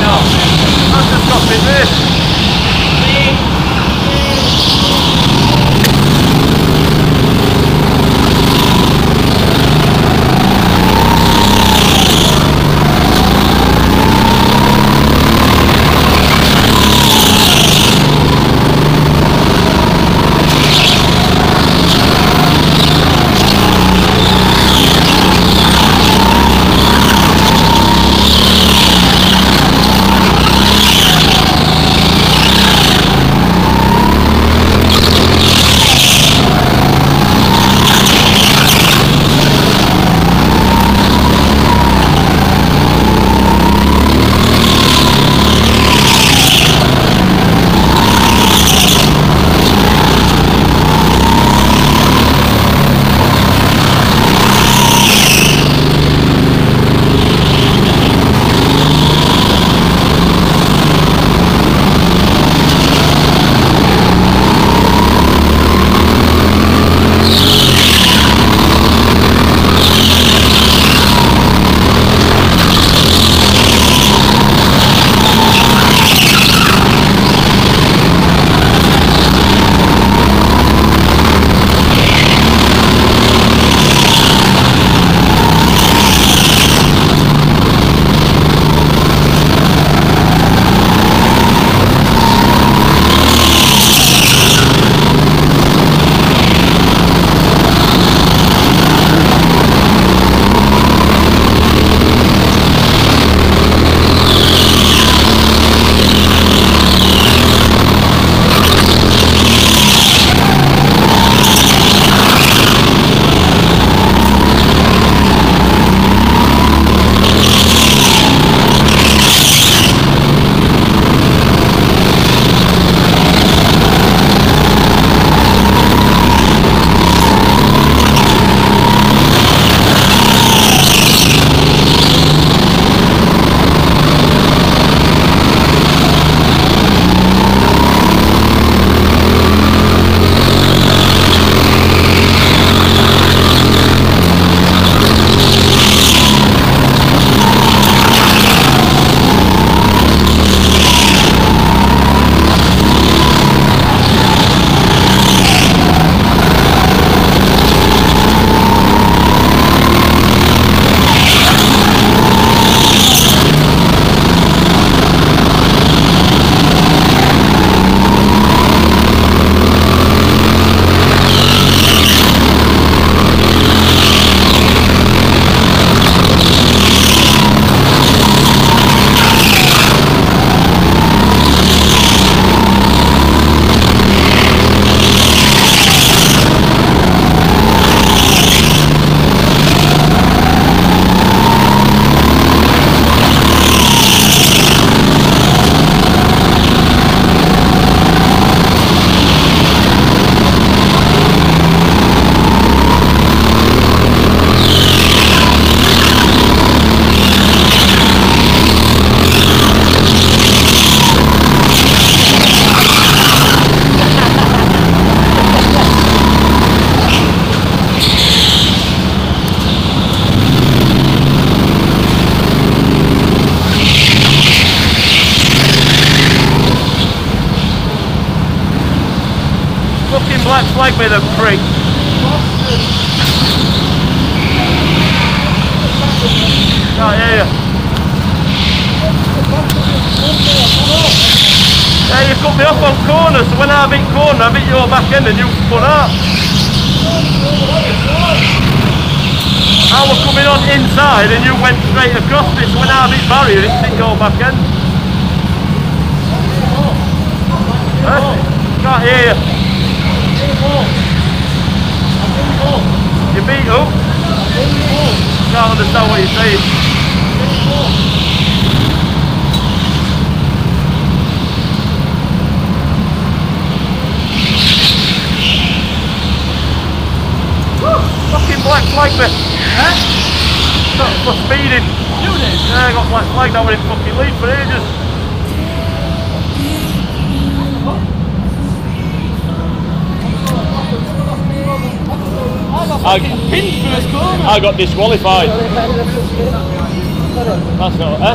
No. I've just got this flag me, the prick. Can't hear ah, you. Yeah, you cut me off on corner, so when I hit corner, I hit your back end and you spun out. I was coming on inside and you went straight across me, so when I hit barrier, it hit your back end. Huh? Can't hear you. You beat who? Can't understand what you're saying. Fucking black flag me. Huh? Got for speeding. You did? Yeah, I got black flag we're in fucking lead for ages. I got pinned first corner. I got disqualified. That's not, eh?